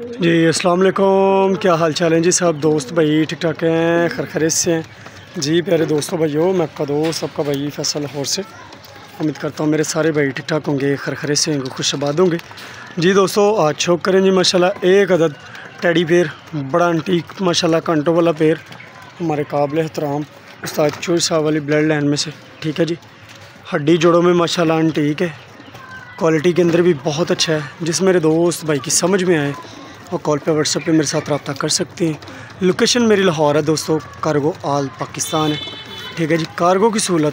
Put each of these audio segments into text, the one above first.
جی السلام علیکم۔ کیا حال چال ہیں؟ جی سب دوست بھائی ٹھیک ٹھاک ہیں خرخریز سے ہیں۔ جی پیارے دوستوں بھائیو، میں آپ کا دوست، آپ کا بھائی فیصل لاہور سے امید کرتا ہوں میرے سارے بھائی ٹھیک ٹھاک ہوں گے خرخریز سے ہوں گے، خوش آباد ہوں گے۔ جی دوستو، آج شوق کریں جی ماشاءاللہ ایک عدد ٹیڈی پیر بڑا انٹیک ماشاءاللہ کنٹو والا پیر ہمارے قابل احترام استاد چوئی صاحب والی بلڈ لائن میں سے، ٹھیک ہے جی۔ ہڈی جوڑوں میں ماشاءاللہ انٹیک ہے۔ کوالٹی کے اندر بھی بہت اچھا ہے۔ جس میرے دوست بھائی کی سمجھ میں آئے وہ کال پہ واٹس ایپ پہ میرے ساتھ رابطہ کر سکتے ہیں۔ لوکیشن میری لاہور ہے دوستو کارگو آل پاکستان ہے۔ ٹھیک ہے جی کارگو کی سہولت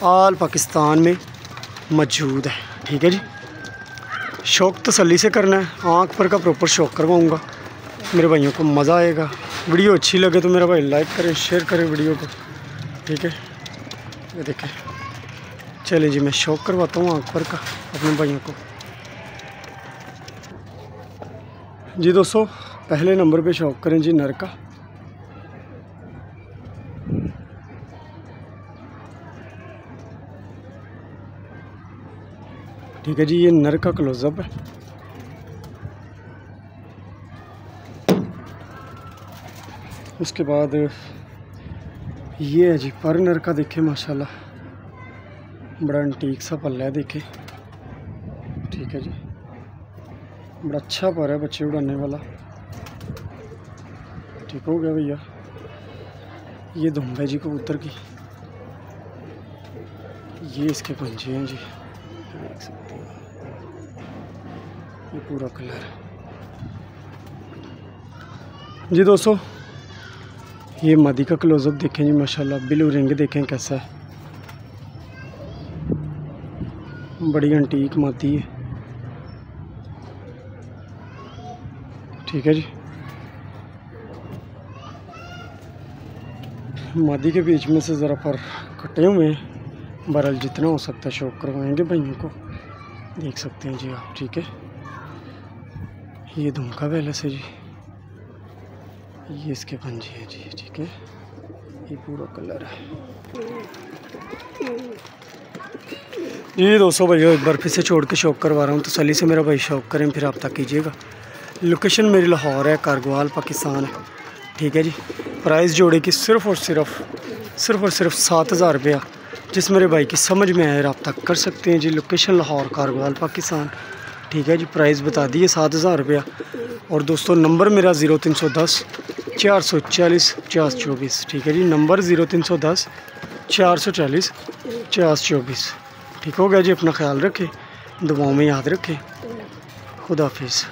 آل پاکستان میں موجود ہے۔ ٹھیک ہے جی۔ شوق تسلی سے کرنا ہے۔ آنکھ پر کا پروپر شوق کرواؤں گا۔ میرے بھائیوں کو مزہ آئے گا۔ ویڈیو اچھی لگے تو میرا بھائی لائک کریں شیئر کریں ویڈیو کو۔ ٹھیک ہے۔ یہ دیکھیں۔ چلیں جی میں شوق کرواتا ہوں آنکھ پر کا اپنے بھائیوں کو۔ جی دوستو، پہلے نمبر پہ شوق کریں جی نر کا ٹھیک ہے جی یہ نر کا کلوز اپ ہے۔ اس کے بعد یہ ہے جی پر نر کا دیکھیں، ماشاءاللہ۔ بڑا انٹیک سا پلہ ہے، دیکھیں۔ ٹھیک ہے جی۔ بڑا اچھا پر ہے بچے اڑانے والا ٹھیک ہو گیا بھیا یہ دھمب ہے جی کبوتر کی یہ اس کے پنچے ہیں جی دیکھ سکتے ہیں یہ پورا کلر ہے جی دوستو یہ مادی کا کلوز اپ دیکھیں جی ماشاءاللہ بلو رنگ دیکھیں کیسا ہے بڑی انٹیک مادی ہے ٹھیک ہے جی۔ مادی کے بیچ میں سے ذرا پر کٹے ہوئے ہیں۔ برل جتنا ہو سکتا ہے شوق کروائیں گے بھائیوں کو۔ دیکھ سکتے ہیں جی آپ، ٹھیک ہے۔ یہ دھمکا ویلس ہے جی۔ یہ اس کے پنجی ہے جی ٹھیک ہے۔ یہ پورا کلر ہے۔ جی دوستو بھائیو ایک بار پھر سے چھوڑ کے شوق کروا رہا ہوں۔ تسلی سے میرا بھائی شوق کریں، پھر آپ تک کیجیے گا۔ لوکیشن میری لاہور ہے کارگوال پاکستان ہے ٹھیک ہے جی پرائز جوڑے کی صرف اور صرف صرف اور صرف سات ہزار روپیہ جس میرے بھائی کی سمجھ میں آئے رابطہ کر سکتے ہیں جی لوکیشن لاہور کارگوال پاکستان ٹھیک ہے جی پرائز بتا دیے سات ہزار روپیہ اور دوستو نمبر میرا زیرو تین سو دس چار سو چالیس چاس چوبیس ٹھیک ہے جی نمبر زیرو تین سو دس چار سو چالیس چاس چوبیس ٹھیک ہو گیا جی اپنا خیال رکھے دعاؤں میں یاد رکھے خدا حافظ